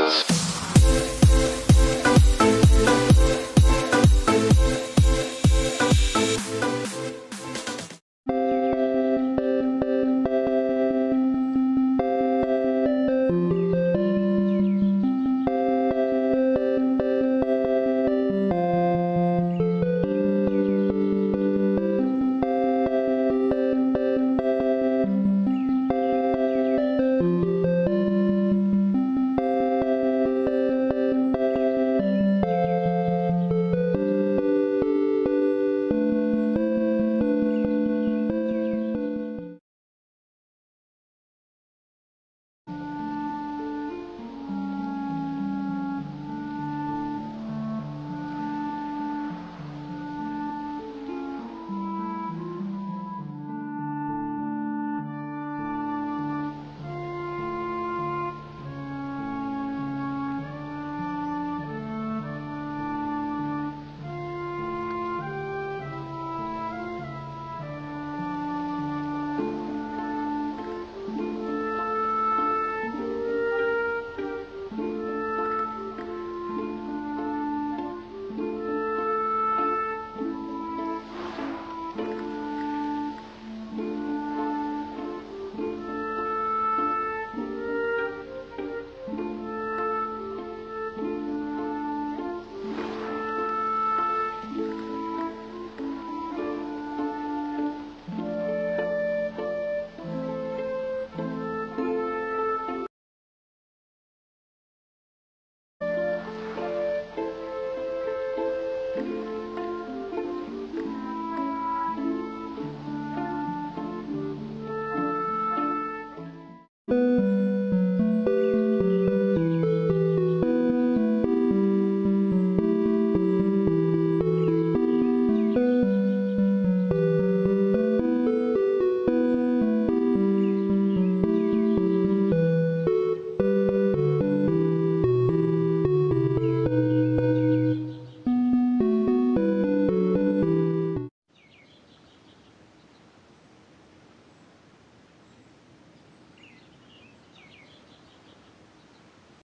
Podcast.